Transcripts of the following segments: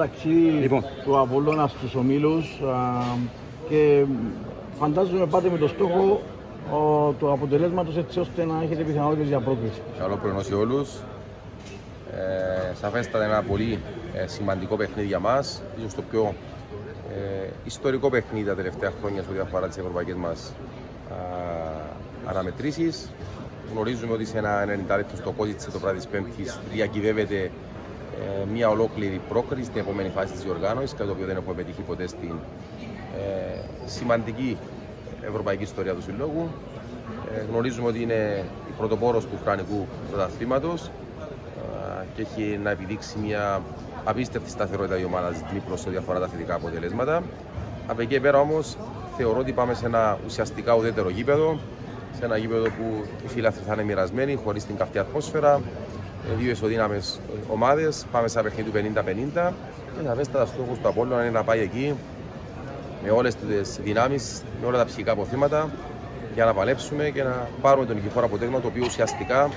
ταξίδι Λοιπόν. του Απόλλωνα στους ομίλους α, και φαντάζομαι πάτε με το στόχο ο, του αποτελέσματος έτσι ώστε να έχετε πιθανότητες για πρόκληση. Καλό πρωινό σε όλους. Ε, σαφέστατα ένα πολύ ε, σημαντικό παιχνίδι για μας. Ίσως το πιο ε, ιστορικό παιχνίδι τα τελευταία χρόνια σε ό,τι αφορά τις ευρωπαϊκές μας α, αναμετρήσεις. Γνωρίζουμε ότι σε ένα 90 λεπτό στο Κόζιτσε το βράδυ της Πέμπτης διακυβεύεται ε, μια ολόκληρη πρόκριση στην επόμενη φάση της διοργάνωσης, κάτι το οποίο δεν έχουμε πετύχει ποτέ στην ε, σημαντική ευρωπαϊκή ιστορία του Συλλόγου. Ε, γνωρίζουμε ότι είναι η πρωτοπόρος του Ουκρανικού πρωταθλήματος ε, και έχει να επιδείξει μια απίστευτη σταθερότητα η ομάδα της Δνήπρος ό,τι αφορά τα θετικά αποτελέσματα. Από εκεί πέρα όμως θεωρώ ότι πάμε σε ένα ουσιαστικά ουδέτερο γήπεδο, σε ένα γήπεδο που οι φίλαθροι θα είναι μοιρασμένοι, χωρίς την καυτή ατμόσφαιρα, ε, δύο ισοδύναμες ομάδες. Πάμε σε ένα παιχνίδι του 50-50. Και σαφέστατα στόχο του Απόλλωνα είναι να πάει εκεί με όλες τις δυνάμεις, με όλα τα ψυχικά αποθήματα για να παλέψουμε και να πάρουμε τον νικηφόρο αποτέλεσμα το οποίο ουσιαστικά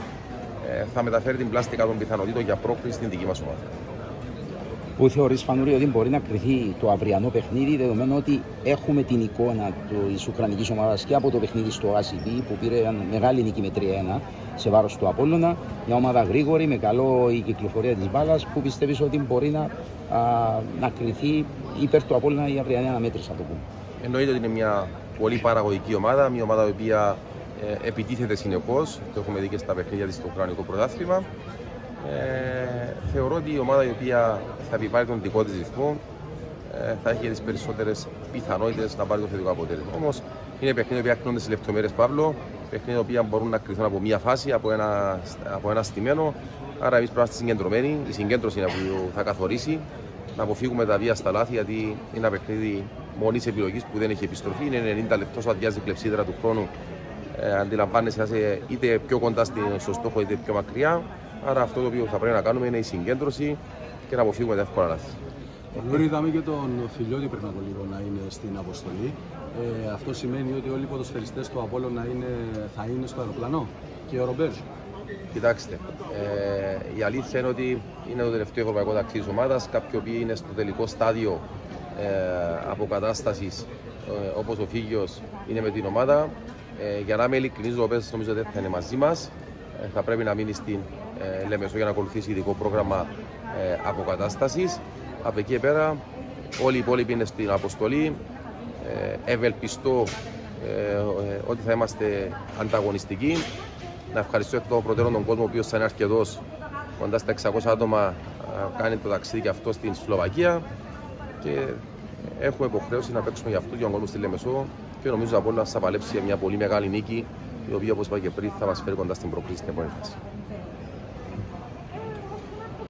ε, θα μεταφέρει την πλάστικα των πιθανότητων για πρόκληση στην δική μας ομάδα. Πού θεωρείς Φανουρή ότι μπορεί να κρυθεί το αυριανό παιχνίδι δεδομένου ότι έχουμε την εικόνα της Ουκρανικής ομάδας και από το παιχνίδι στο ACB που πήρε μεγάλη νίκη με 3-1 σε βάρος του Απόλλωνα μια ομάδα γρήγορη με καλό η κυκλοφορία της μπάλας που πιστεύεις ότι μπορεί να, α, να κρυθεί υπέρ του Απόλλωνα η αυριανή αναμέτρηση θα το πούμε. Εννοείται ότι είναι μια πολύ παραγωγική ομάδα, μια ομάδα η οποία ε, επιτίθεται συνεχώς. Το έχουμε δει και στα παιχνίδια της στο Ουκρανικό πρωτάθλημα. Ε, θεωρώ ότι η ομάδα η οποία θα επιβάλλει τον δικό της ρυθμό ε, θα έχει τις περισσότερες πιθανότητες να πάρει το θετικό αποτέλεσμα. Όμως είναι παιχνίδια που κρίνονται σε λεπτομέρειες, Παύλο. Παιχνίδια που μπορούν να κρυθούν από μία φάση, από ένα, από ένα στημένο. Άρα, εμείς πρέπει να είμαστε συγκεντρωμένοι. Η συγκέντρωση είναι που θα καθορίσει να αποφύγουμε τα βία στα λάθη, γιατί είναι ένα παιχνίδι μονή επιλογής που δεν έχει επιστροφή. Είναι 90 λεπτός, όσο αδειάζει η κλεψίδρα του χρόνου. Ε, αντιλαμβάνεσαι είσαι είτε πιο κοντά στο στόχο είτε πιο μακριά. Άρα αυτό το οποίο θα πρέπει να κάνουμε είναι η συγκέντρωση και να αποφύγουμε τα εύκολα λάθη. Τώρα είδαμε και τον Φιλιώτη πριν από λίγο να είναι στην αποστολή. Ε, αυτό σημαίνει ότι όλοι οι ποδοσφαιριστές του Απόλλω να είναι, θα είναι στο αεροπλανό και ο Ρομπέρ. Κοιτάξτε, ε, η αλήθεια είναι ότι είναι το τελευταίο ευρωπαϊκό ταξίδι της ομάδας. Κάποιοι οποίοι είναι στο τελικό στάδιο ε, αποκατάστασης, ε, όπως ο Φίγιος είναι με την ομάδα. Ε, για να είμαι ειλικρινής, ο Ρομπέρ νομίζω δεν θα είναι μαζί μας. Ε, θα πρέπει να μείνει στην ε, Λεμεσό για να ακολουθήσει ειδικό πρόγραμμα ε, αποκατάστασης. Από εκεί πέρα, όλοι οι υπόλοιποι είναι στην αποστολή. Ε, ευελπιστώ ε, ε, ότι θα είμαστε ανταγωνιστικοί. Να ευχαριστώ εκ των προτέρων τον κόσμο, ο οποίος θα είναι αρκετό κοντά στα 600 άτομα, κάνει το ταξίδι και αυτό στην Σλοβακία. Και έχουμε υποχρέωση να παίξουμε για αυτό και τον κόσμο στη Λεμεσό. Και νομίζω από όλα θα παλέψει για μια πολύ μεγάλη νίκη, η οποία όπως είπα και πριν θα μας φέρει κοντά στην προκλήση στην επόμενη φάση.